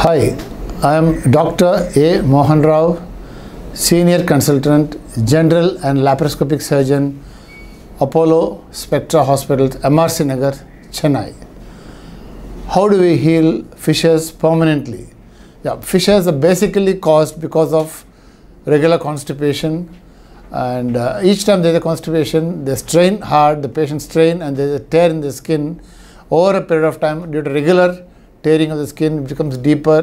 Hi, I am Dr. A. Mohan Rao, Senior Consultant, General and Laparoscopic Surgeon, Apollo Spectra Hospitals, MRC Nagar, Chennai. How do we heal fissures permanently? Yeah, fissures are basically caused because of regular constipation and uh, each time there is a constipation, they strain hard, the patient strain and there is a tear in the skin. Over a period of time, due to regular tearing of the skin, becomes deeper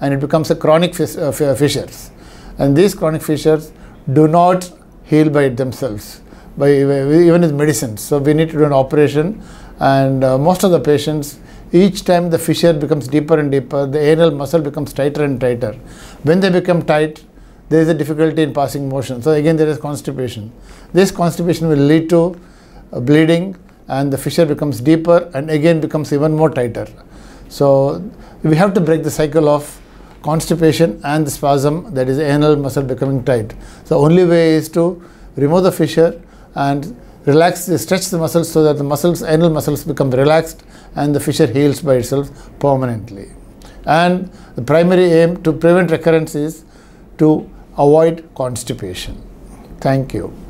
and it becomes a chronic uh, fissures. And these chronic fissures do not heal by themselves, by even with medicines. So we need to do an operation and uh, most of the patients each time the fissure becomes deeper and deeper, the anal muscle becomes tighter and tighter. When they become tight, there is a difficulty in passing motion. So again, there is constipation. This constipation will lead to uh, bleeding, and the fissure becomes deeper and again becomes even more tighter. So we have to break the cycle of constipation and the spasm, that is anal muscle becoming tight. So only way is to remove the fissure and relax, stretch the muscles so that the muscles, anal muscles become relaxed and the fissure heals by itself permanently. And the primary aim to prevent recurrence is to avoid constipation. Thank you.